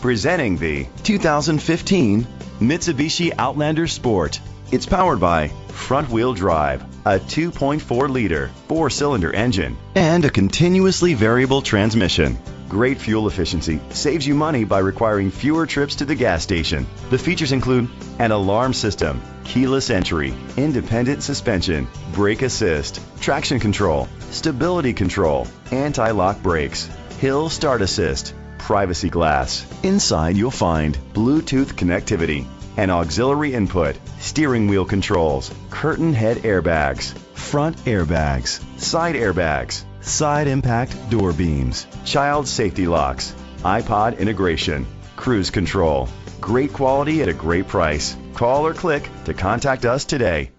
Presenting the 2015 Mitsubishi Outlander Sport. It's powered by front wheel drive, a 2.4 liter four cylinder engine, and a continuously variable transmission. Great fuel efficiency saves you money by requiring fewer trips to the gas station. The features include an alarm system, keyless entry, independent suspension, brake assist, traction control, stability control, anti lock brakes, hill start assist privacy glass. Inside you'll find Bluetooth connectivity, an auxiliary input, steering wheel controls, curtain head airbags, front airbags, side airbags, side impact door beams, child safety locks, iPod integration, cruise control. Great quality at a great price. Call or click to contact us today.